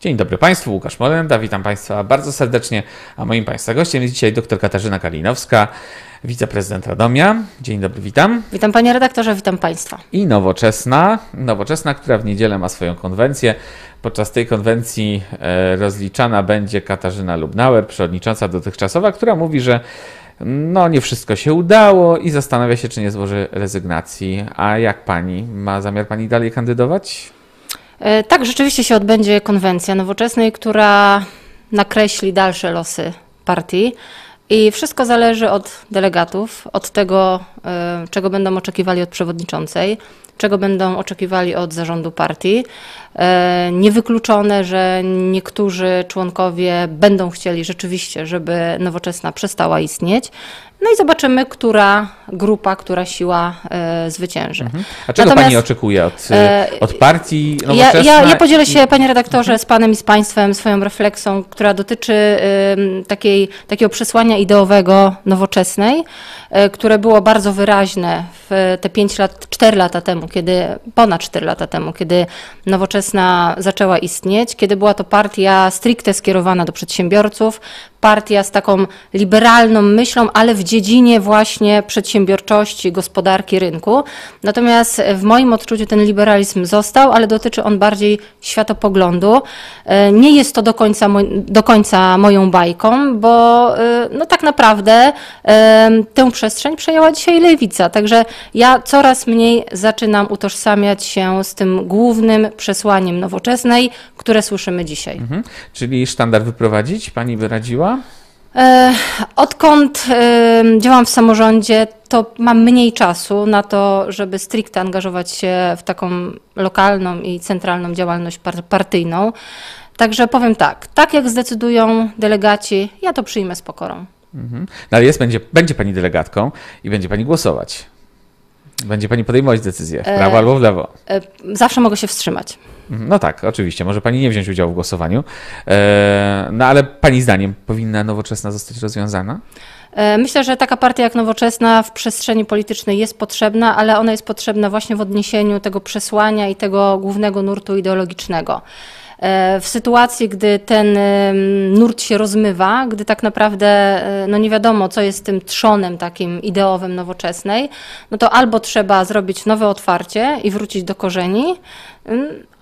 Dzień dobry Państwu, Łukasz Molenda, witam Państwa bardzo serdecznie, a moim Państwa gościem jest dzisiaj dr Katarzyna Kalinowska, wiceprezydent Radomia. Dzień dobry, witam. Witam Panie redaktorze, witam Państwa. I Nowoczesna, Nowoczesna, która w niedzielę ma swoją konwencję. Podczas tej konwencji e, rozliczana będzie Katarzyna Lubnauer, przewodnicząca dotychczasowa, która mówi, że no nie wszystko się udało i zastanawia się, czy nie złoży rezygnacji. A jak Pani? Ma zamiar Pani dalej kandydować? E, tak, rzeczywiście się odbędzie konwencja nowoczesnej, która nakreśli dalsze losy partii. I wszystko zależy od delegatów, od tego, e, czego będą oczekiwali od przewodniczącej, czego będą oczekiwali od zarządu partii. E, niewykluczone, że niektórzy członkowie będą chcieli rzeczywiście, żeby nowoczesna przestała istnieć. No i zobaczymy, która grupa, która siła e, zwycięży. Mhm. A czego Natomiast, Pani oczekuje od, e, od partii nowoczesnej? Ja, ja, ja, podzielę się, Panie redaktorze, z Panem i z Państwem swoją refleksją, która dotyczy y, takiej, takiego przesłania ideowego nowoczesnej, y, które było bardzo wyraźne w te 5 lat, 4 lata temu, kiedy, ponad 4 lata temu, kiedy nowoczesna zaczęła istnieć, kiedy była to partia stricte skierowana do przedsiębiorców, partia z taką liberalną myślą, ale w dziedzinie właśnie przedsiębiorczości, gospodarki, rynku. Natomiast w moim odczuciu ten liberalizm został, ale dotyczy on bardziej światopoglądu. E, nie jest to do końca, do końca moją bajką, bo e, no tak naprawdę e, tę przestrzeń przejęła dzisiaj lewica. Także ja coraz mniej zaczynam utożsamiać się z tym głównym przesłaniem nowoczesnej, które słyszymy dzisiaj. Mhm. Czyli sztandar wyprowadzić, pani by radziła? E, odkąd e, działam w samorządzie, to mam mniej czasu na to, żeby stricte angażować się w taką lokalną i centralną działalność partyjną. Także powiem tak, tak jak zdecydują delegaci, ja to przyjmę z pokorą. Mhm. No ale jest, będzie, będzie pani delegatką i będzie pani głosować. Będzie pani podejmować decyzję w prawo e, albo w lewo. E, zawsze mogę się wstrzymać. Mhm. No tak, oczywiście. Może pani nie wziąć udziału w głosowaniu. E, no ale pani zdaniem powinna nowoczesna zostać rozwiązana? E, myślę, że taka partia jak Nowoczesna w przestrzeni politycznej jest potrzebna, ale ona jest potrzebna właśnie w odniesieniu tego przesłania i tego głównego nurtu ideologicznego. E, w sytuacji, gdy ten nurt się rozmywa, gdy tak naprawdę e, no nie wiadomo, co jest tym trzonem takim ideowym nowoczesnej, no to albo trzeba zrobić nowe otwarcie i wrócić do korzeni,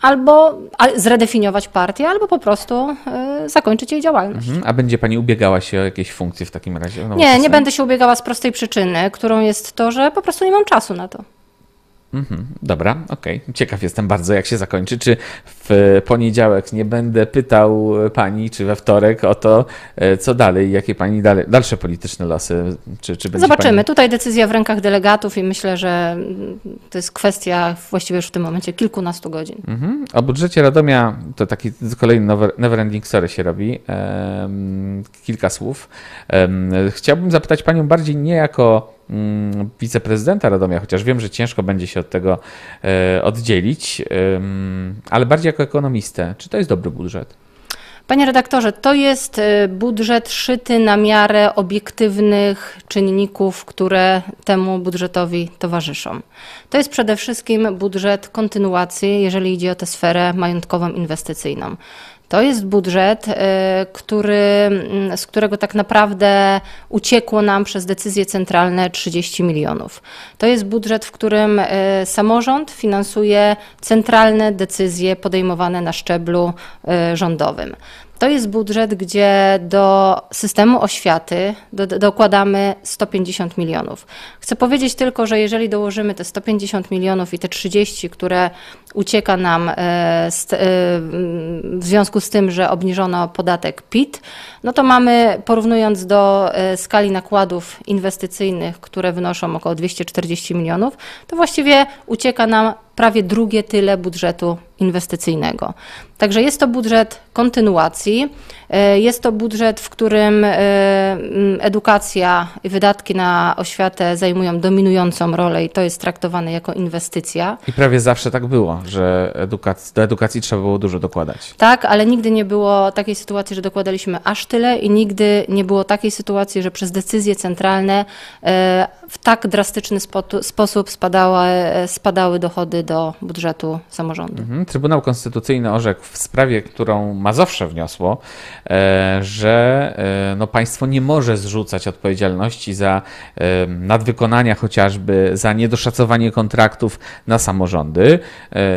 albo zredefiniować partię, albo po prostu e, zakończyć jej działalność. Mhm. A będzie Pani ubiegała się o jakieś funkcje w takim razie? Nie, nie będę się ubiegała z prostej przyczyny, którą jest to, że po prostu nie mam czasu na to. Mhm, dobra, okej. Okay. Ciekaw jestem bardzo, jak się zakończy. Czy w poniedziałek nie będę pytał pani, czy we wtorek o to, e, co dalej, jakie pani dalej, dalsze polityczne losy? Czy, czy Zobaczymy. Pani... Tutaj decyzja w rękach delegatów i myślę, że to jest kwestia właściwie już w tym momencie kilkunastu godzin. Mhm. O budżecie Radomia to taki kolejny neverending story się robi. Ehm, kilka słów. Ehm, chciałbym zapytać panią bardziej nie jako Mm, wiceprezydenta Radomia, chociaż wiem, że ciężko będzie się od tego e, oddzielić, ale bardziej jako ekonomistę. Czy to jest dobry budżet? Panie redaktorze, to jest e, budżet szyty na miarę obiektywnych czynników, które temu budżetowi towarzyszą. To jest przede wszystkim budżet kontynuacji, jeżeli idzie o tę sferę majątkową inwestycyjną. To jest budżet, y, który, mm, z którego tak naprawdę uciekło nam przez decyzje centralne 30 milionów. To jest budżet, w którym y, samorząd finansuje centralne decyzje podejmowane na szczeblu y, rządowym. To jest budżet, gdzie do systemu oświaty do, dokładamy 150 milionów. Chcę powiedzieć tylko, że jeżeli dołożymy te 150 milionów i te 30, które ucieka nam e, e, w związku z tym, że obniżono podatek PIT, no to mamy, porównując do e, skali nakładów inwestycyjnych, które wynoszą około 240 milionów, to właściwie ucieka nam prawie drugie tyle budżetu inwestycyjnego. Także jest to budżet kontynuacji, jest to budżet, w którym edukacja i wydatki na oświatę zajmują dominującą rolę i to jest traktowane jako inwestycja. I prawie zawsze tak było, że do edukacji trzeba było dużo dokładać. Tak, ale nigdy nie było takiej sytuacji, że dokładaliśmy aż tyle i nigdy nie było takiej sytuacji, że przez decyzje centralne e, w tak drastyczny sposób spadały, spadały dochody do budżetu samorządu. Mhm. Trybunał Konstytucyjny orzekł w sprawie, którą Mazowsze wniosło, e, że e, no, państwo nie może zrzucać odpowiedzialności za e, nadwykonania chociażby, za niedoszacowanie kontraktów na samorządy.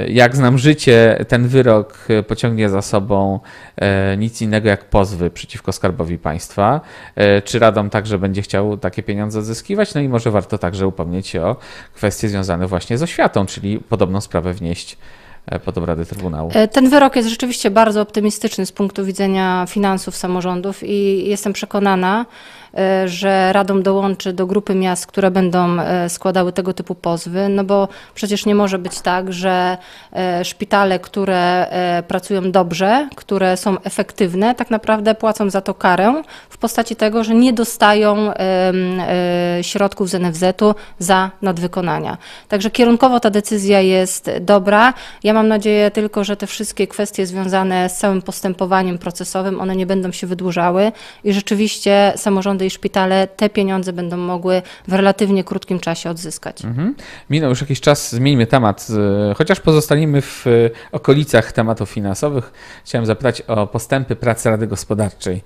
Jak znam życie, ten wyrok pociągnie za sobą nic innego jak pozwy przeciwko Skarbowi Państwa. Czy Radom także będzie chciał takie pieniądze odzyskiwać? No i może warto także upomnieć się o kwestie związane właśnie z oświatą, czyli podobną sprawę wnieść e, pod obrady Trybunału. E, ten wyrok jest rzeczywiście bardzo optymistyczny z punktu widzenia finansów samorządów i jestem przekonana, E, że Radom dołączy do grupy miast, które będą e, składały tego typu pozwy, no bo przecież nie może być tak, że e, szpitale, które pracują dobrze, które są efektywne, tak naprawdę płacą za to karę w postaci tego, że nie dostają środków z NFZ-u za nadwykonania. Także kierunkowo ta decyzja jest dobra. Ja mam nadzieję tylko, że te wszystkie kwestie związane z całym postępowaniem procesowym, one nie będą się wydłużały i rzeczywiście samorządy i szpitale te pieniądze będą mogły w relatywnie krótkim czasie odzyskać. Mhm. Minął już jakiś czas, zmieńmy temat, chociaż pozostaniemy w okolicach tematów finansowych. Chciałem zapytać o postępy pracy Rady Gospodarczej.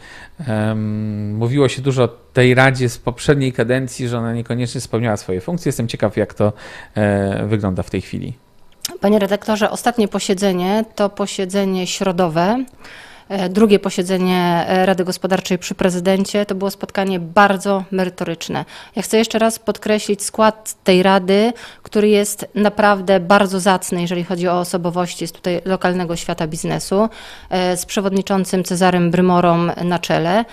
Mówiło się dużo o tej Radzie z poprzedniej kadencji, że ona niekoniecznie spełniała swoje funkcje. Jestem ciekaw, jak to e, wygląda w tej chwili. Panie redaktorze, ostatnie posiedzenie to posiedzenie środowe. E, drugie posiedzenie e, Rady Gospodarczej przy prezydencie to było spotkanie bardzo merytoryczne. Ja chcę jeszcze raz podkreślić skład tej rady, który jest naprawdę bardzo zacny, jeżeli chodzi o osobowości z tutaj lokalnego świata biznesu, e, z przewodniczącym Cezarym Brymorą na czele.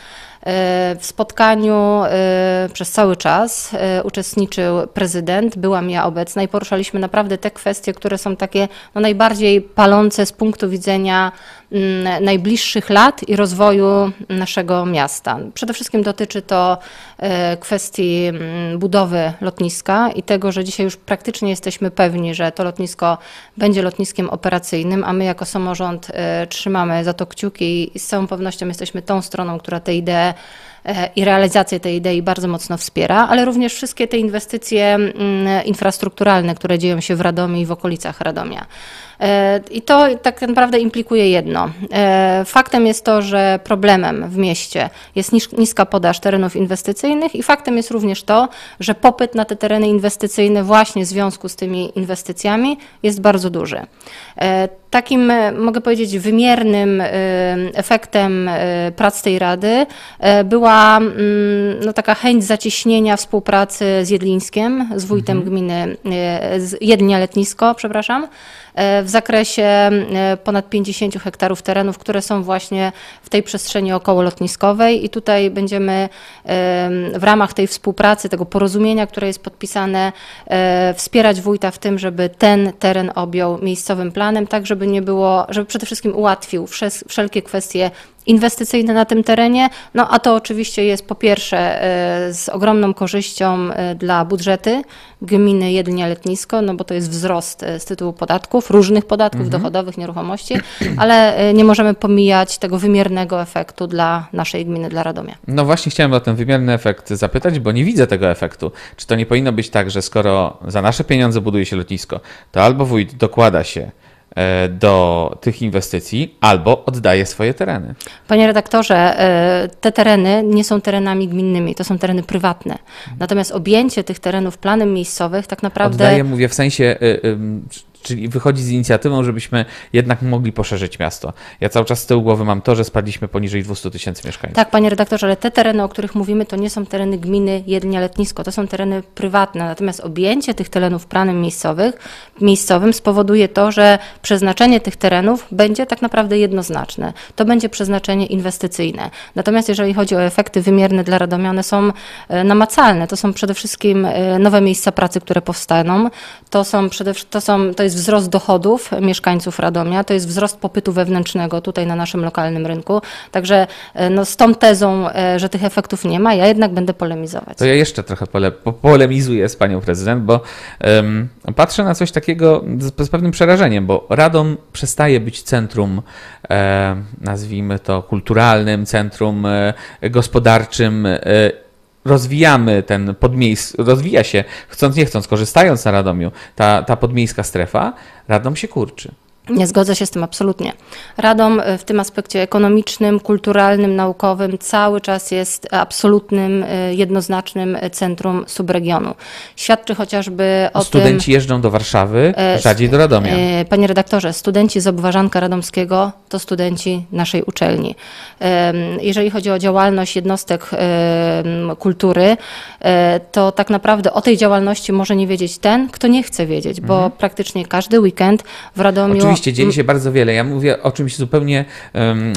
W spotkaniu przez cały czas uczestniczył prezydent, byłam ja obecna i poruszaliśmy naprawdę te kwestie, które są takie no, najbardziej palące z punktu widzenia najbliższych lat i rozwoju naszego miasta. Przede wszystkim dotyczy to e, kwestii budowy lotniska i tego, że dzisiaj już praktycznie jesteśmy pewni, że to lotnisko będzie lotniskiem operacyjnym, a my jako samorząd e, trzymamy za to kciuki i z całą pewnością jesteśmy tą stroną, która tę ideę i realizację tej idei bardzo mocno wspiera, ale również wszystkie te inwestycje mm, infrastrukturalne, które dzieją się w Radomie i w okolicach Radomia. E, I to tak naprawdę implikuje jedno. E, faktem jest to, że problemem w mieście jest niska podaż terenów inwestycyjnych i faktem jest również to, że popyt na te tereny inwestycyjne właśnie w związku z tymi inwestycjami jest bardzo duży. E, takim, mogę powiedzieć, wymiernym efektem prac tej Rady była mm, no, taka chęć zacieśnienia współpracy z Jedlińskiem, z wójtem mhm. gminy Jednia Letnisko, przepraszam, w zakresie e, ponad 50 hektarów terenów, które są właśnie w tej przestrzeni okołolotniskowej i tutaj będziemy w ramach tej współpracy, tego porozumienia, które jest podpisane, e, wspierać wójta w tym, żeby ten teren objął miejscowym planem, tak żeby nie było, żeby przede wszystkim ułatwił wszelkie kwestie inwestycyjne na tym terenie, no a to oczywiście jest po pierwsze e, z ogromną korzyścią dla budżety gminy Jedynia Letnisko, no bo to jest wzrost z tytułu podatków, różnych podatków mhm. dochodowych, nieruchomości, ale nie możemy pomijać tego wymiernego efektu dla naszej gminy, dla Radomia. No właśnie chciałem o ten wymierny efekt zapytać, bo nie widzę tego efektu. Czy to nie powinno być tak, że skoro za nasze pieniądze buduje się lotnisko, to albo wójt dokłada się do tych inwestycji albo oddaje swoje tereny. Panie redaktorze, e, te tereny nie są terenami gminnymi, to są tereny prywatne. Natomiast objęcie tych terenów planem miejscowych tak naprawdę. Oddaję, mówię w sensie e, czyli wychodzi z inicjatywą, żebyśmy jednak mogli poszerzyć miasto. Ja cały czas z tyłu głowy mam to, że spadliśmy poniżej 200 tysięcy mieszkańców. Tak, panie redaktorze, ale te tereny, o których mówimy, to nie są tereny gminy Jednia Letnisko, to są tereny prywatne. Natomiast objęcie tych terenów planem miejscowych, miejscowym spowoduje to, że przeznaczenie tych terenów będzie tak naprawdę jednoznaczne. To będzie przeznaczenie inwestycyjne. Natomiast jeżeli chodzi o efekty wymierne dla Radomia, one są e, namacalne. To są przede wszystkim e, nowe miejsca pracy, które powstaną. To są przede to są, to jest jest wzrost dochodów mieszkańców Radomia, to jest wzrost popytu wewnętrznego tutaj na naszym lokalnym rynku. Także e, no, z tą tezą, e, że tych efektów nie ma, ja jednak będę polemizować. To ja jeszcze trochę pole, polemizuję z panią prezydent, bo um, patrzę na coś takiego z, z, pewnym przerażeniem, bo Radom przestaje być centrum, e, nazwijmy to kulturalnym, centrum e, gospodarczym. E, rozwijamy ten podmiejski, rozwija się, chcąc nie chcąc, korzystając na Radomiu, ta, ta podmiejska strefa, Radom się kurczy. Nie zgodzę się z tym absolutnie. Radom e, w tym aspekcie ekonomicznym, kulturalnym, naukowym cały czas jest absolutnym, e, jednoznacznym centrum subregionu. Świadczy chociażby o Studenci tym... jeżdżą do Warszawy, e, rzadziej do Radomia. Panie redaktorze, studenci z Obwarzanka Radomskiego to studenci naszej uczelni. Jeżeli chodzi o działalność jednostek kultury, to tak naprawdę o tej działalności może nie wiedzieć ten, kto nie chce wiedzieć, bo praktycznie każdy weekend w Radomiu Mhm. Oczywiście dzieje się bardzo wiele. Ja mówię o czymś zupełnie,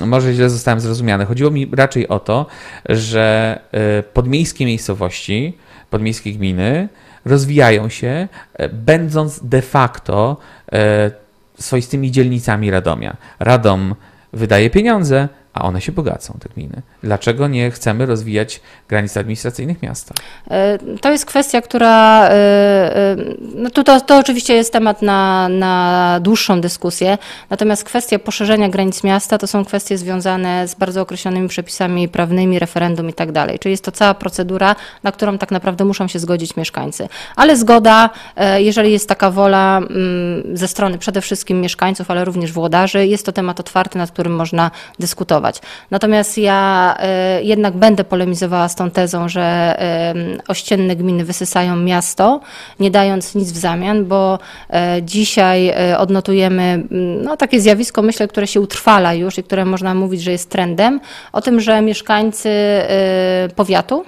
może źle zostałem zrozumiany. Chodziło mi raczej o to, że e, podmiejskie miejscowości, podmiejskie gminy rozwijają się, e, będąc de facto e, swoistymi dzielnicami Radomia. Radom wydaje pieniądze, a one się bogacą, te gminy. Dlaczego nie chcemy rozwijać granic administracyjnych miasta? E, To jest kwestia, która. e, e, No to, to, to oczywiście jest temat na, na dłuższą dyskusję. Natomiast kwestia poszerzenia granic miasta to są kwestie związane z bardzo określonymi przepisami prawnymi, referendum i tak dalej. Czyli jest to cała procedura, na którą tak naprawdę muszą się zgodzić mieszkańcy. Ale zgoda, jeżeli jest taka wola mm, ze strony przede wszystkim mieszkańców, ale również włodarzy, jest to temat otwarty, nad którym można dyskutować. Natomiast ja e, jednak będę polemizowała z tą tezą, że e, ościenne gminy wysysają miasto, nie dając nic w zamian, bo e, dzisiaj odnotujemy mm, no, takie zjawisko, myślę, które się utrwala już i które można mówić, że jest trendem, o tym, że mieszkańcy powiatu,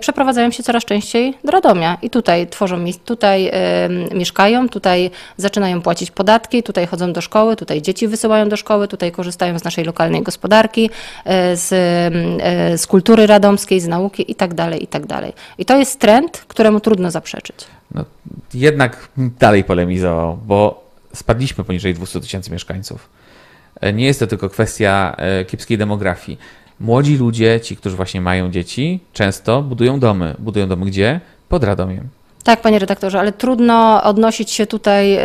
przeprowadzają się coraz częściej do Radomia i tutaj tworzą tutaj e, mieszkają, tutaj zaczynają płacić podatki, tutaj chodzą do szkoły, tutaj dzieci wysyłają do szkoły, tutaj korzystają z naszej lokalnej gospodarki, e, z, e, z kultury radomskiej, z nauki i tak dalej, i tak. I to jest trend, któremu trudno zaprzeczyć. No, jednak dalej polemizował, bo spadliśmy poniżej 200 tysięcy mieszkańców. E, Nie jest to tylko kwestia e, kiepskiej demografii. Młodzi ludzie, ci, którzy właśnie mają dzieci, często budują domy. Budują domy gdzie? Pod Radomiem. Tak, panie redaktorze, ale trudno odnosić się tutaj y,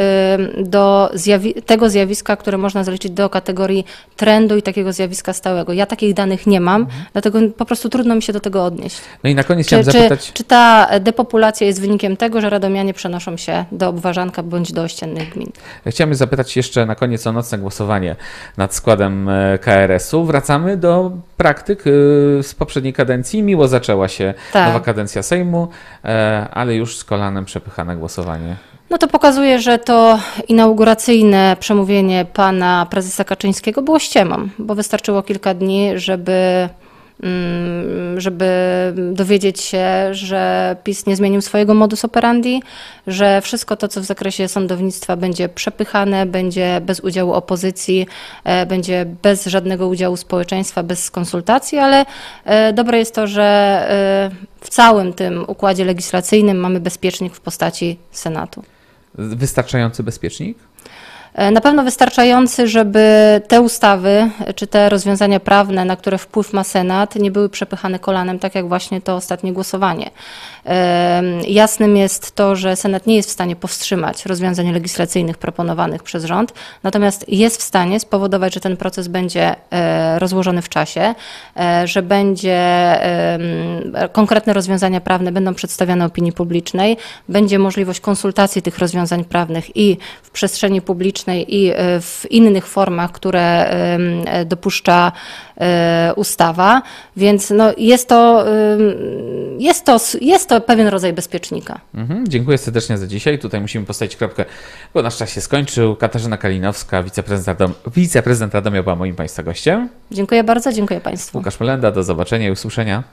do zjawi- tego zjawiska, które można zaliczyć do kategorii trendu i takiego zjawiska stałego. Ja takich danych nie mam, dlatego po prostu trudno mi się do tego odnieść. No i na koniec Czy, chciałem czy, zapytać, czy ta depopulacja jest wynikiem tego, że radomianie przenoszą się do Obwarzanka bądź do ościennych gmin? chciałem zapytać jeszcze na koniec o nocne głosowanie nad składem e, KRS-u. Wracamy do praktyk e, z poprzedniej kadencji. Miło zaczęła się Tak. nowa kadencja Sejmu, e, ale już z kolanem przepychane głosowanie. No to pokazuje, że to inauguracyjne przemówienie pana prezesa Kaczyńskiego było ściemą, bo wystarczyło kilka dni, żeby, mm, żeby dowiedzieć się, że PiS nie zmienił swojego modus operandi, że wszystko to, co w zakresie sądownictwa będzie przepychane, będzie bez udziału opozycji, e, będzie bez żadnego udziału społeczeństwa, bez konsultacji, ale e, dobre jest to, że e, w całym tym układzie legislacyjnym mamy bezpiecznik w postaci Senatu. Wystarczający bezpiecznik? E, Na pewno wystarczający, żeby te ustawy czy te rozwiązania prawne, na które wpływ ma Senat, nie były przepychane kolanem, tak jak właśnie to ostatnie głosowanie. E, Jasnym jest to, że Senat nie jest w stanie powstrzymać rozwiązań legislacyjnych proponowanych przez rząd, natomiast jest w stanie spowodować, że ten proces będzie e, rozłożony w czasie, e, że będzie konkretne rozwiązania prawne będą przedstawiane opinii publicznej, będzie możliwość konsultacji tych rozwiązań prawnych i w przestrzeni publicznej, i e, w innych formach, które e, dopuszcza e, ustawa, więc no jest, to, jest, to, jest to pewien rodzaj bezpiecznika. Mhm, dziękuję serdecznie za dzisiaj. Tutaj musimy postawić kropkę, bo nasz czas się skończył. Katarzyna Kalinowska, wiceprezydent, Radom, wiceprezydent Radomia była moim Państwa gościem. Dziękuję bardzo, dziękuję Państwu. Łukasz Melenda, do zobaczenia i usłyszenia.